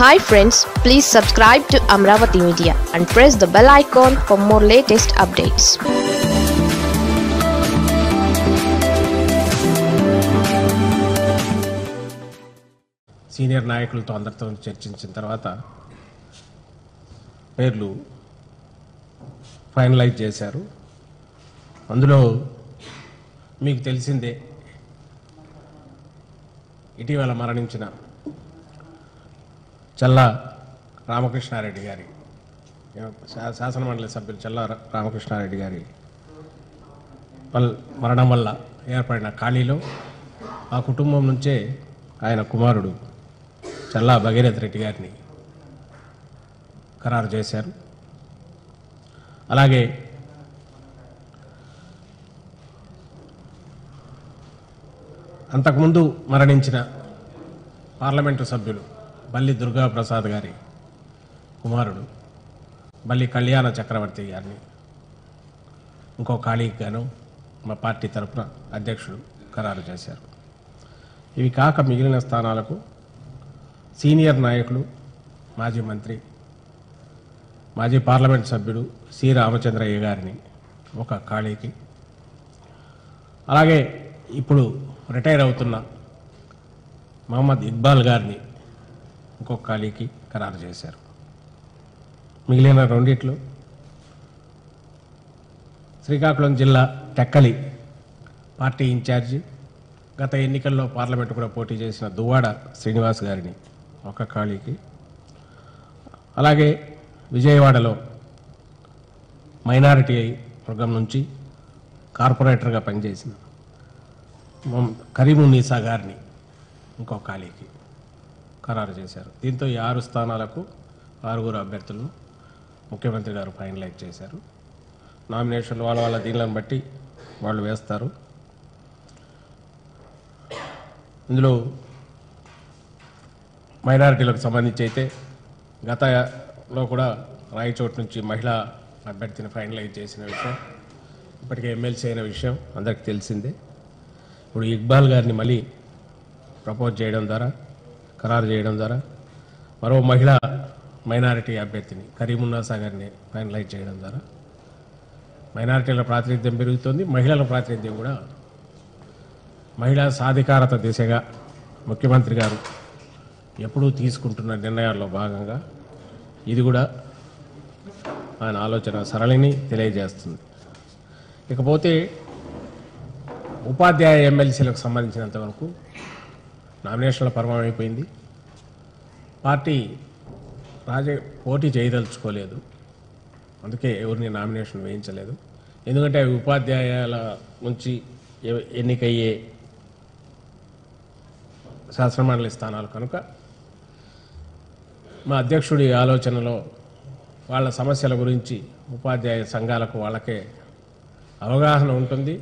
Hi friends please subscribe to Amaravati media and press the bell icon for more latest updates senior నాయకులతో అందరితో చర్చించిన తర్వాత పేర్లు finalise చేశారు. అందులో మీకు తెలిసిందే ఇటీవల మరణించిన చల్లా రామకృష్ణారెడ్డి గారి శాసనమండలి సభ్యులు చల్లా రా- రామకృష్ణారెడ్డి గారి వల్ మరణం వల్ల ఏర్పడిన ఖాళీలో ఆ కుటుంబం నుంచే ఆయన కుమారుడు చల్లా భగీరథ్ రెడ్డి గారిని ఖరారు చేశారు. అలాగే అంతకుముందు మరణించిన పార్లమెంటు సభ్యులు బల్లి దుర్గాప్రసాద్ గారి కుమారుడు బల్లి కళ్యాణ చక్రవర్తి గారిని ఇంకో ఖాళీకి గాను మా పార్టీ తరపున అధ్యక్షుడు ఖరారు చేశారు. ఇవి కాక మిగిలిన స్థానాలకు సీనియర్ నాయకులు మాజీ మంత్రి మాజీ పార్లమెంట్ సభ్యుడు సి రామచంద్రయ్య గారిని ఒక ఖాళీకి అలాగే ఇప్పుడు రిటైర్ అవుతున్న మహమ్మద్ ఇక్బాల్ గారిని ఇంకొక ఖాళీకి ఖరారు చేశారు. మిగిలిన రెండిట్లు శ్రీకాకుళం జిల్లా టెక్కలి పార్టీ ఇన్ఛార్జి గత ఎన్నికల్లో పార్లమెంటు కూడా పోటీ చేసిన దువ్వాడ శ్రీనివాస్ గారిని ఒక ఖాళీకి. అలాగే విజయవాడలో మైనారిటీ వర్గం నుంచి కార్పొరేటర్గా పనిచేసిన మొహమ్మద్ కరీమున్నీసా గారిని ఇంకో ఖాళీకి. ఖరారు చేశారు. దీంతో ఈ ఆరు స్థానాలకు ఆరుగురు అభ్యర్థులను ముఖ్యమంత్రి గారు ఫైనలైజ్ చేశారు. నామినేషన్లు వాళ్ళ వాళ్ళ దీనిలను బట్టి వాళ్ళు వేస్తారు. ఇందులో మైనారిటీలకు సంబంధించి అయితే గతలో కూడా రాయచోటు నుంచి మహిళా అభ్యర్థిని ఫైనలైజ్ చేసిన విషయం ఇప్పటికే ఎమ్మెల్సీ అయిన విషయం అందరికీ తెలిసిందే. ఇప్పుడు ఇక్బాల్ గారిని మళ్ళీ ప్రపోజ్ చేయడం ద్వారా ఖరారు చేయడం ద్వారా మరో మహిళా మైనారిటీ అభ్యర్థిని కరీమున్నాసా గారిని ఫైనలైజ్ చేయడం ద్వారా మైనారిటీల ప్రాతినిధ్యం పెరుగుతుంది. మహిళల ప్రాతినిధ్యం కూడా మహిళా సాధికారత దిశగా ముఖ్యమంత్రి గారు ఎప్పుడూ తీసుకుంటున్న నిర్ణయాల్లో భాగంగా ఇది కూడా ఆయన ఆలోచన సరళిని తెలియజేస్తుంది. ఇకపోతే ఉపాధ్యాయ ఎమ్మెల్సీలకు సంబంధించినంత వరకు నామినేషన్ల పర్వం అయిపోయింది. పార్టీ రాజ పోటీ చేయదలుచుకోలేదు. అందుకే ఎవరిని నామినేషన్ వేయించలేదు. ఎందుకంటే అవి ఉపాధ్యాయుల నుంచి ఎన్నికయ్యే శాసనమండలి స్థానాలు కనుక మా అధ్యక్షుడి ఆలోచనలో వాళ్ళ సమస్యల గురించి ఉపాధ్యాయ సంఘాలకు వాళ్ళకే అవగాహన ఉంటుంది.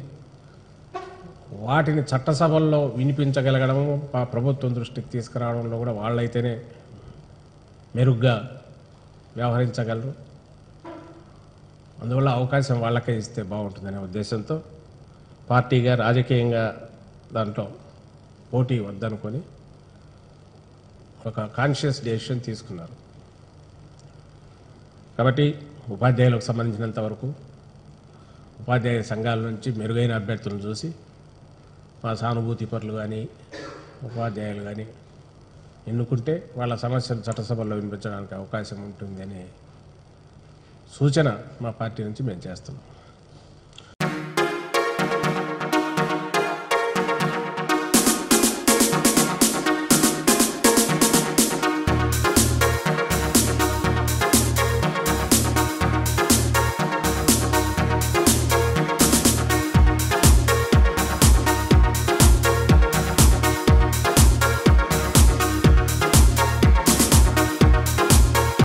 వాటిని చట్టసభల్లో వినిపించగలగడము ప్రభుత్వం దృష్టికి తీసుకురావడంలో కూడా వాళ్ళైతేనే మెరుగ్గా వ్యవహరించగలరు. అందువల్ల అవకాశం వాళ్ళకే ఇస్తే బాగుంటుందనే ఉద్దేశంతో పార్టీగా రాజకీయంగా దాంట్లో పోటీ వద్దనుకొని ఒక కాన్షియస్ డెసిషన్ తీసుకున్నారు. కాబట్టి ఉపాధ్యాయులకు సంబంధించినంత వరకు ఉపాధ్యాయ సంఘాల నుంచి మెరుగైన అభ్యర్థులను చూసి మా సానుభూతి పరులు కానీ ఉపాధ్యాయులు కానీ ఎన్నుకుంటే వాళ్ళ సమస్యలు చట్టసభల్లో వినిపించడానికి అవకాశం ఉంటుంది అనే సూచన మా పార్టీ నుంచి మేము చేస్తున్నాం.